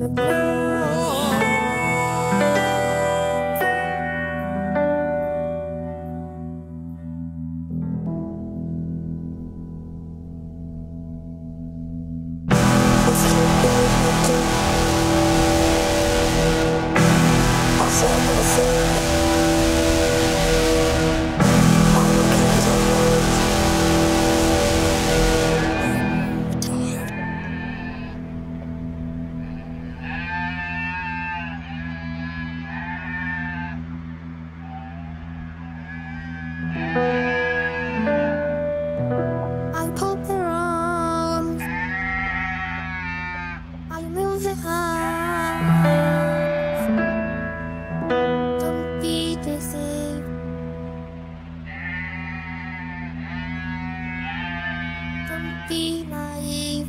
the ground. be naive.